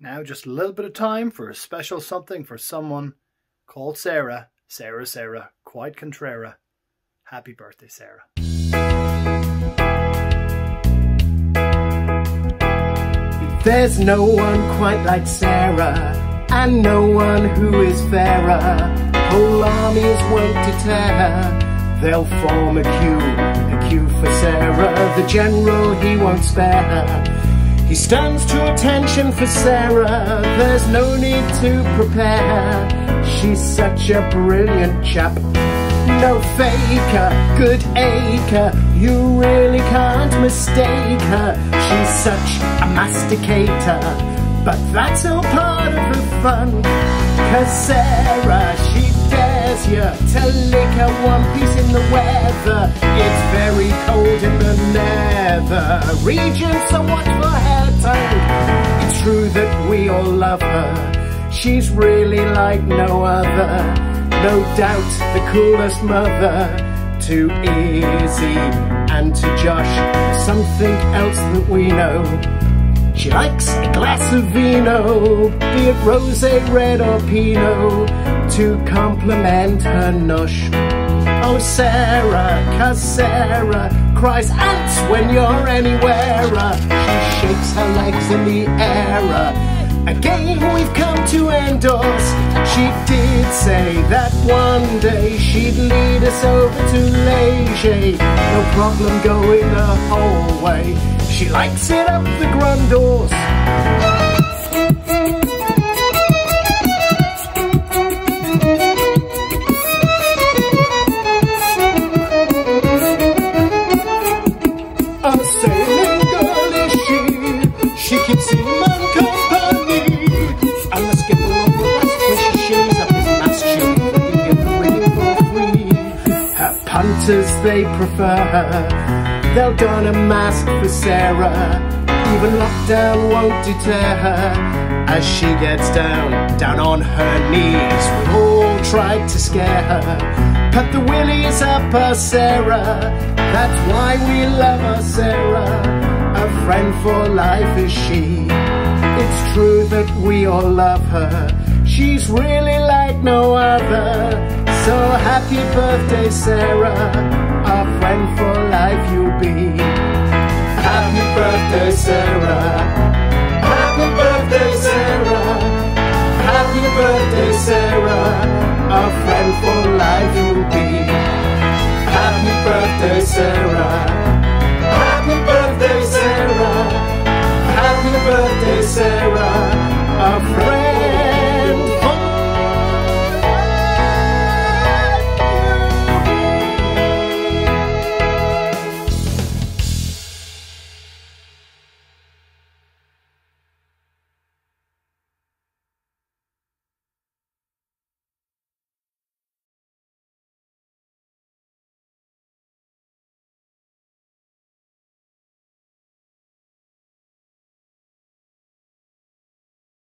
Now just a little bit of time for a special something for someone called Sarah. Sarah, Sarah, quite contrara. Happy birthday, Sarah. There's no one quite like Sarah, and no one who is fairer. Whole armies won't deter, her. they'll form a queue, a queue for Sarah. The general he won't spare. He stands to attention for Sarah, there's no need to prepare. She's such a brilliant chap, no faker, good acre. You really can't mistake her. She's such a masticator, but that's all part of the fun. Cause Sarah, she dares you to lick her one piece in the weather. It's very cold in the nether region, so watch for her tongue. It's true that we all love her. She's really like no other. No doubt the coolest mother to Izzy and to Josh. Something else that we know. She likes a glass of vino, be it rosé, red or pinot, to complement her nosh. Oh Sarah, cause Sarah cries ants when you're anywhere. She shakes her legs in the air. A game we've come to endorse. She did say that one day she'd lead us over to Les Gets. No problem going the whole way. She likes it up the Grand Ourse. A she. Keeps him on company. And the skipper of the last where she shows up mast showing that he get the for free. Her punters, they prefer her. They'll don a mask for Sarah. Even lockdown won't deter her. As she gets down, down on her knees, we've all tried to scare her. But the willies up her Sarah. That's why we love her Sarah. A friend for life is she. It's true that we all love her. She's really like no other. So happy birthday, Sarah. Our friend for life you'll be. Happy birthday, Sarah. Happy birthday, Sarah. Happy birthday, Sarah. Our friend for life you'll be. Happy birthday, Sarah. Happy